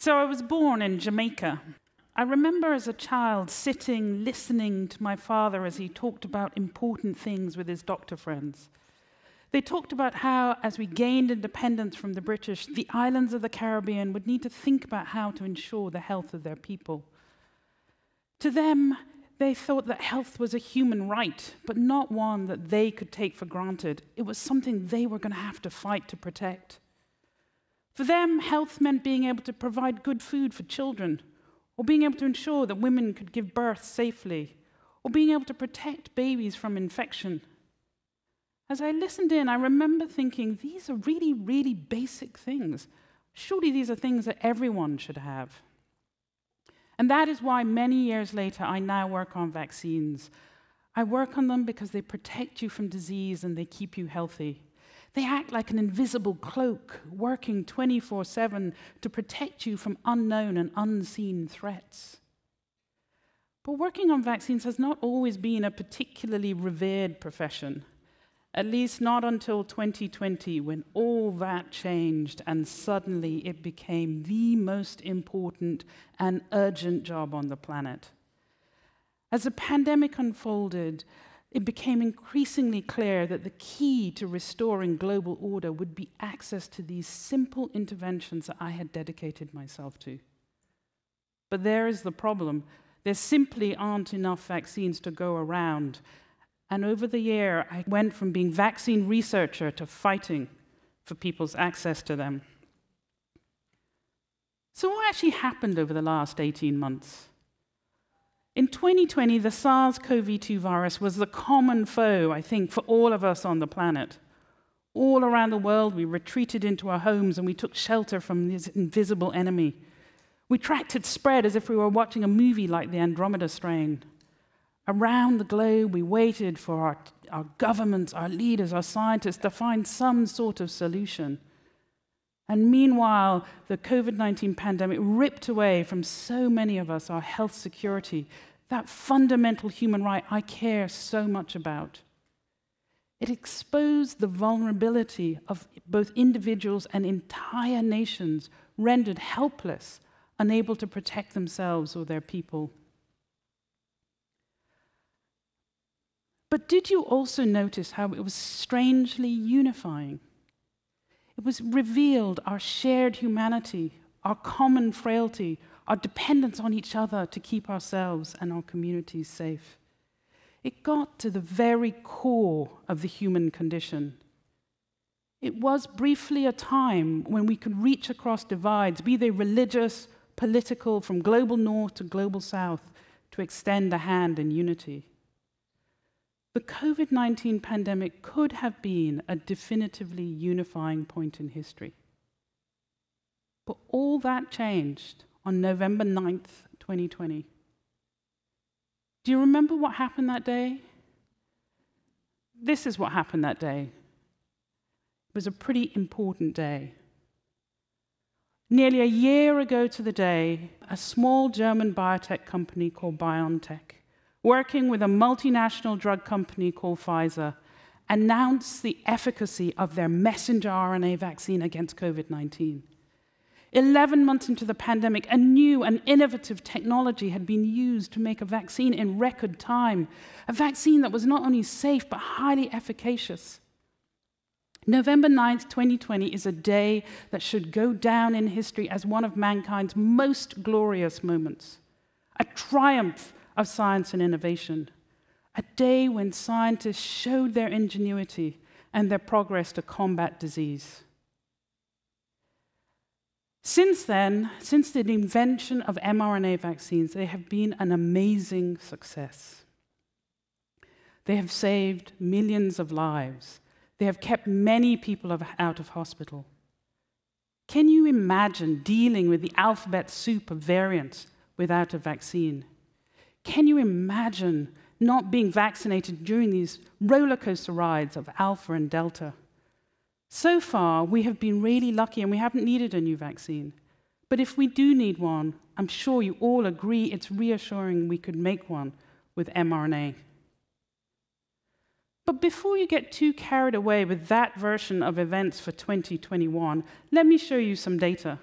So I was born in Jamaica. I remember as a child sitting, listening to my father as he talked about important things with his doctor friends. They talked about how, as we gained independence from the British, the islands of the Caribbean would need to think about how to ensure the health of their people. To them, they thought that health was a human right, but not one that they could take for granted. It was something they were going to have to fight to protect. For them, health meant being able to provide good food for children, or being able to ensure that women could give birth safely, or being able to protect babies from infection. As I listened in, I remember thinking, these are really, really basic things. Surely these are things that everyone should have. And that is why many years later, I now work on vaccines. I work on them because they protect you from disease and they keep you healthy. They act like an invisible cloak, working 24 7 to protect you from unknown and unseen threats. But working on vaccines has not always been a particularly revered profession, at least not until 2020, when all that changed and suddenly it became the most important and urgent job on the planet. As the pandemic unfolded, it became increasingly clear that the key to restoring global order would be access to these simple interventions that I had dedicated myself to. But there is the problem. There simply aren't enough vaccines to go around. And over the year, I went from being vaccine researcher to fighting for people's access to them. So, what actually happened over the last 18 months? In 2020, the SARS CoV 2 virus was the common foe, I think, for all of us on the planet. All around the world, we retreated into our homes and we took shelter from this invisible enemy. We tracked its spread as if we were watching a movie like the Andromeda strain. Around the globe, we waited for our, our governments, our leaders, our scientists to find some sort of solution. And meanwhile, the COVID 19 pandemic ripped away from so many of us our health security, that fundamental human right I care so much about. It exposed the vulnerability of both individuals and entire nations, rendered helpless, unable to protect themselves or their people. But did you also notice how it was strangely unifying? It was revealed our shared humanity, our common frailty, our dependence on each other to keep ourselves and our communities safe. It got to the very core of the human condition. It was briefly a time when we could reach across divides, be they religious, political, from global north to global south, to extend a hand in unity. The COVID 19 pandemic could have been a definitively unifying point in history. But all that changed on November 9th, 2020. Do you remember what happened that day? This is what happened that day. It was a pretty important day. Nearly a year ago to the day, a small German biotech company called BioNTech working with a multinational drug company called Pfizer, announced the efficacy of their messenger RNA vaccine against COVID 19. 11 months into the pandemic, a new and innovative technology had been used to make a vaccine in record time, a vaccine that was not only safe but highly efficacious. November 9th, 2020 is a day that should go down in history as one of mankind's most glorious moments, a triumph of science and innovation. A day when scientists showed their ingenuity and their progress to combat disease. Since then, since the invention of mRNA vaccines, they have been an amazing success. They have saved millions of lives. They have kept many people out of hospital. Can you imagine dealing with the alphabet soup of variants without a vaccine? Can you imagine not being vaccinated during these roller coaster rides of Alpha and Delta? So far, we have been really lucky and we haven't needed a new vaccine. But if we do need one, I'm sure you all agree it's reassuring we could make one with mRNA. But before you get too carried away with that version of events for 2021, let me show you some data.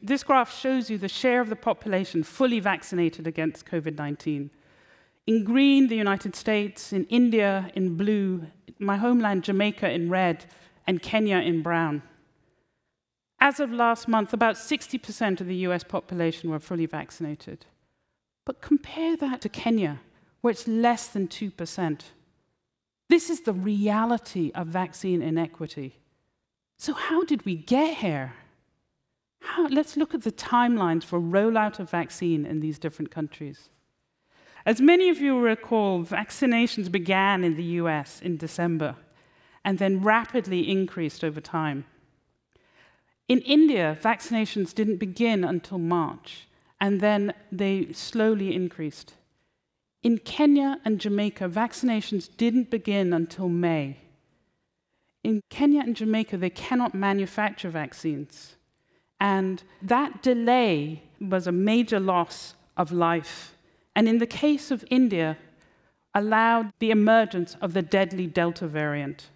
This graph shows you the share of the population fully vaccinated against COVID 19. In green, the United States, in India, in blue, my homeland, Jamaica, in red, and Kenya in brown. As of last month, about 60% of the US population were fully vaccinated. But compare that to Kenya, where it's less than 2%. This is the reality of vaccine inequity. So, how did we get here? How, let's look at the timelines for rollout of vaccine in these different countries. As many of you recall, vaccinations began in the US in December and then rapidly increased over time. In India, vaccinations didn't begin until March, and then they slowly increased. In Kenya and Jamaica, vaccinations didn't begin until May. In Kenya and Jamaica, they cannot manufacture vaccines. And that delay was a major loss of life. And in the case of India, allowed the emergence of the deadly Delta variant.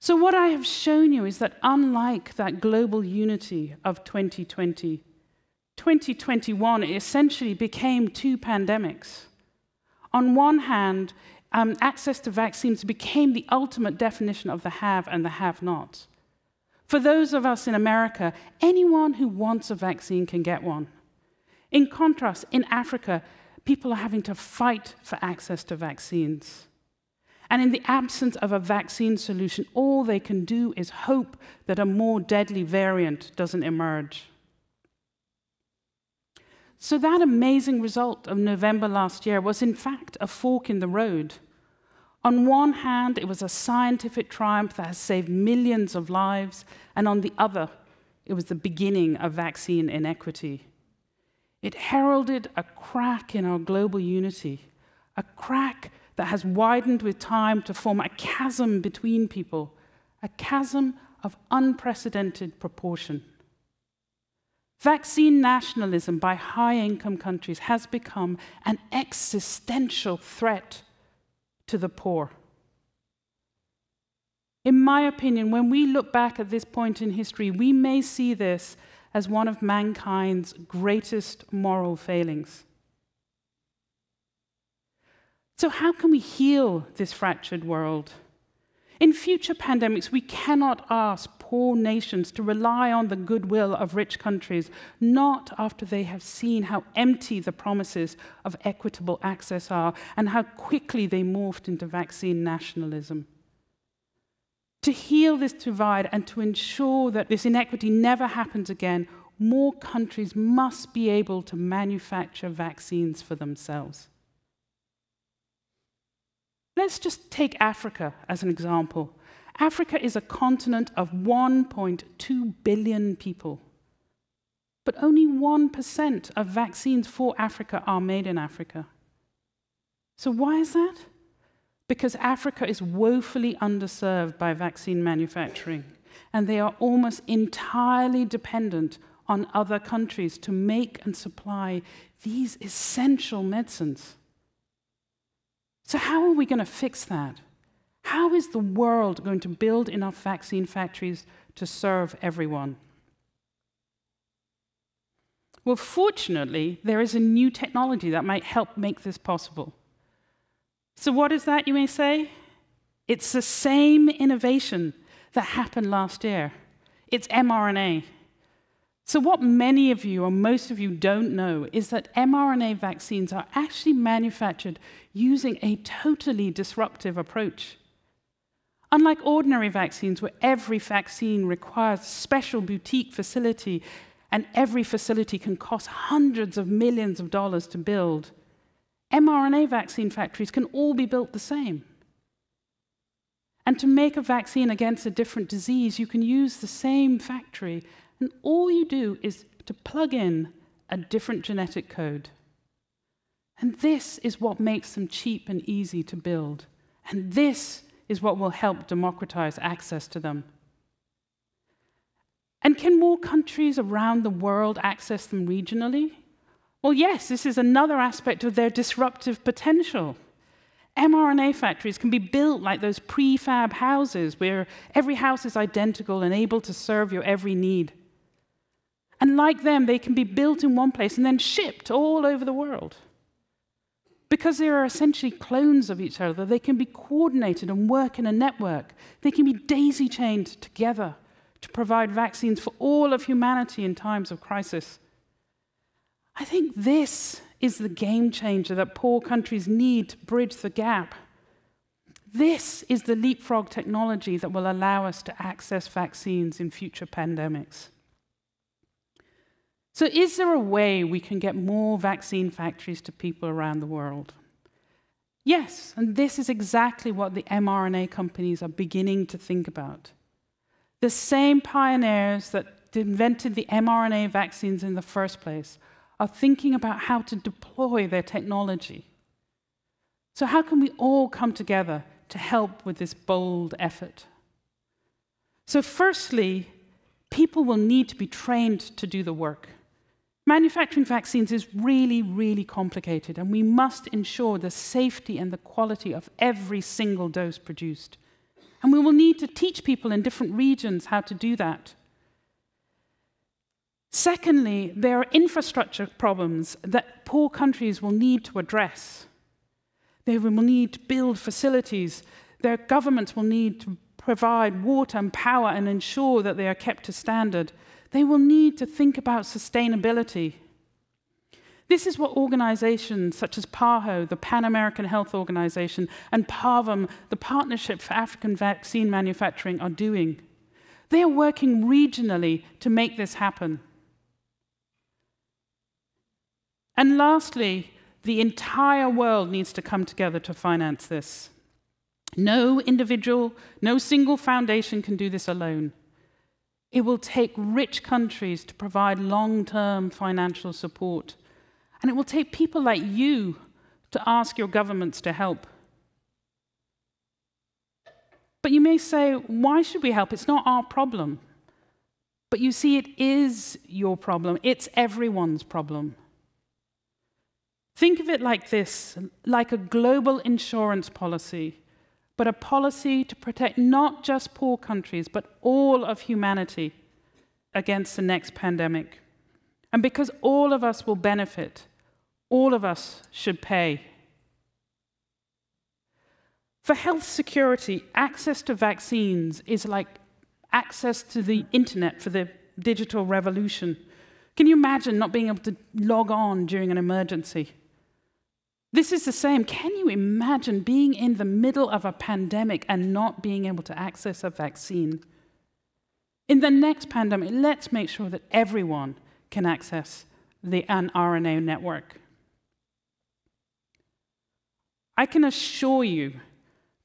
So, what I have shown you is that unlike that global unity of 2020, 2021 essentially became two pandemics. On one hand, um, access to vaccines became the ultimate definition of the have and the have nots. For those of us in America, anyone who wants a vaccine can get one. In contrast, in Africa, people are having to fight for access to vaccines. And in the absence of a vaccine solution, all they can do is hope that a more deadly variant doesn't emerge. So, that amazing result of November last year was, in fact, a fork in the road. On one hand, it was a scientific triumph that has saved millions of lives, and on the other, it was the beginning of vaccine inequity. It heralded a crack in our global unity, a crack that has widened with time to form a chasm between people, a chasm of unprecedented proportion. Vaccine nationalism by high income countries has become an existential threat to the poor. In my opinion, when we look back at this point in history, we may see this as one of mankind's greatest moral failings. So, how can we heal this fractured world? In future pandemics, we cannot ask poor nations to rely on the goodwill of rich countries, not after they have seen how empty the promises of equitable access are and how quickly they morphed into vaccine nationalism. To heal this divide and to ensure that this inequity never happens again, more countries must be able to manufacture vaccines for themselves. Let's just take Africa as an example. Africa is a continent of 1.2 billion people. But only 1% of vaccines for Africa are made in Africa. So, why is that? Because Africa is woefully underserved by vaccine manufacturing, and they are almost entirely dependent on other countries to make and supply these essential medicines. So, how are we going to fix that? How is the world going to build enough vaccine factories to serve everyone? Well, fortunately, there is a new technology that might help make this possible. So, what is that, you may say? It's the same innovation that happened last year. It's mRNA. So, what many of you, or most of you, don't know is that mRNA vaccines are actually manufactured using a totally disruptive approach. Unlike ordinary vaccines, where every vaccine requires a special boutique facility and every facility can cost hundreds of millions of dollars to build, mRNA vaccine factories can all be built the same. And to make a vaccine against a different disease, you can use the same factory and all you do is to plug in a different genetic code. And this is what makes them cheap and easy to build. And this is what will help democratize access to them. And can more countries around the world access them regionally? Well, yes, this is another aspect of their disruptive potential mRNA factories can be built like those prefab houses where every house is identical and able to serve your every need. And like them, they can be built in one place and then shipped all over the world. Because they are essentially clones of each other, they can be coordinated and work in a network. They can be daisy chained together to provide vaccines for all of humanity in times of crisis. I think this is the game changer that poor countries need to bridge the gap. This is the leapfrog technology that will allow us to access vaccines in future pandemics. So, is there a way we can get more vaccine factories to people around the world? Yes, and this is exactly what the mRNA companies are beginning to think about. The same pioneers that invented the mRNA vaccines in the first place are thinking about how to deploy their technology. So, how can we all come together to help with this bold effort? So, firstly, people will need to be trained to do the work. Manufacturing vaccines is really, really complicated, and we must ensure the safety and the quality of every single dose produced. And we will need to teach people in different regions how to do that. Secondly, there are infrastructure problems that poor countries will need to address. They will need to build facilities. Their governments will need to provide water and power and ensure that they are kept to standard. They will need to think about sustainability. This is what organizations such as PAHO, the Pan American Health Organization, and PAVM, the Partnership for African Vaccine Manufacturing, are doing. They are working regionally to make this happen. And lastly, the entire world needs to come together to finance this. No individual, no single foundation can do this alone. It will take rich countries to provide long term financial support. And it will take people like you to ask your governments to help. But you may say, why should we help? It's not our problem. But you see, it is your problem, it's everyone's problem. Think of it like this like a global insurance policy, but a policy to protect not just poor countries, but all of humanity against the next pandemic. And because all of us will benefit, all of us should pay. For health security, access to vaccines is like access to the internet for the digital revolution. Can you imagine not being able to log on during an emergency? This is the same. Can you imagine being in the middle of a pandemic and not being able to access a vaccine? In the next pandemic, let's make sure that everyone can access the RNA network. I can assure you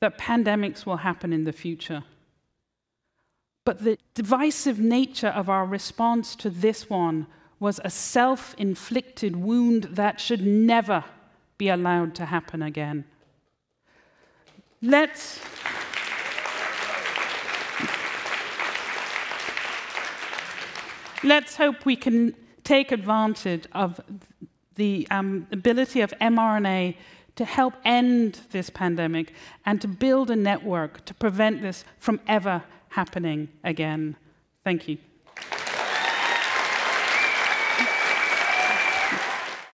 that pandemics will happen in the future. But the divisive nature of our response to this one was a self inflicted wound that should never be allowed to happen again. Let's. Let's hope we can take advantage of the um, ability of mRNA to help end this pandemic and to build a network to prevent this from ever happening again. Thank you.